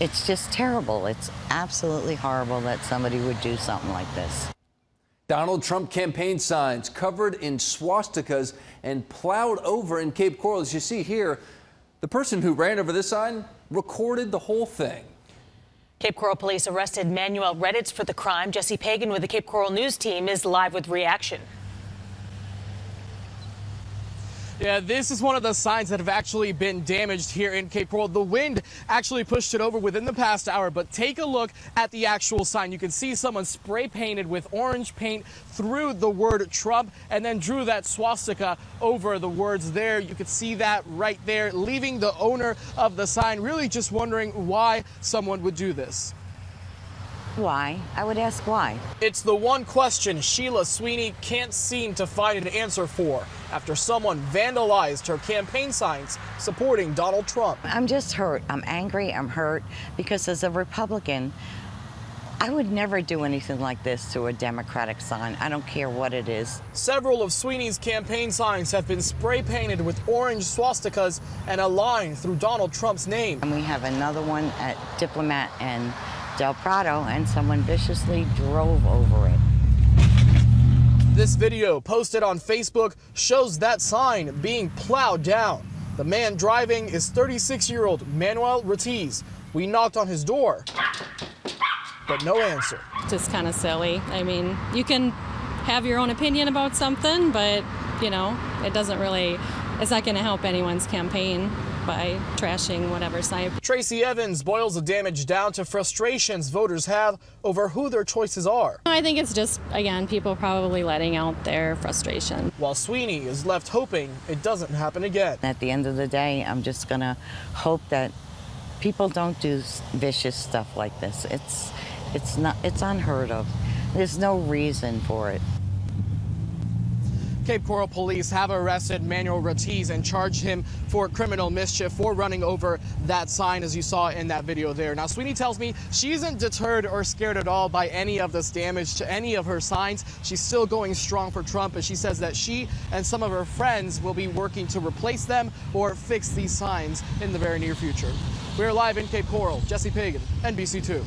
it's just terrible. It's absolutely horrible that somebody would do something like this. Donald Trump campaign signs covered in swastikas and plowed over in Cape Coral. As you see here, the person who ran over this sign recorded the whole thing. Cape Coral police arrested Manuel Redditz for the crime. Jesse Pagan with the Cape Coral News team is live with reaction. Yeah, this is one of the signs that have actually been damaged here in Cape Coral. The wind actually pushed it over within the past hour, but take a look at the actual sign. You can see someone spray painted with orange paint through the word Trump and then drew that swastika over the words there. You can see that right there, leaving the owner of the sign really just wondering why someone would do this. Why? I would ask why. It's the one question Sheila Sweeney can't seem to find an answer for after someone vandalized her campaign signs supporting Donald Trump. I'm just hurt. I'm angry. I'm hurt because as a Republican, I would never do anything like this to a Democratic sign. I don't care what it is. Several of Sweeney's campaign signs have been spray painted with orange swastikas and a line through Donald Trump's name. And we have another one at Diplomat and Del Prado, and someone viciously drove over it. This video posted on Facebook shows that sign being plowed down. The man driving is 36-year-old Manuel Ratiz. We knocked on his door, but no answer. Just kind of silly. I mean, you can have your own opinion about something, but, you know, it doesn't really, it's not going to help anyone's campaign by trashing whatever side. Tracy Evans boils the damage down to frustrations voters have over who their choices are. I think it's just, again, people probably letting out their frustration. While Sweeney is left hoping it doesn't happen again. At the end of the day, I'm just going to hope that people don't do vicious stuff like this. It's, it's, not, it's unheard of. There's no reason for it. Cape Coral police have arrested Manuel Ratiz and charged him for criminal mischief for running over that sign as you saw in that video there. Now, Sweeney tells me she isn't deterred or scared at all by any of this damage to any of her signs. She's still going strong for Trump, and she says that she and some of her friends will be working to replace them or fix these signs in the very near future. We're live in Cape Coral. Jesse Pagan, NBC2.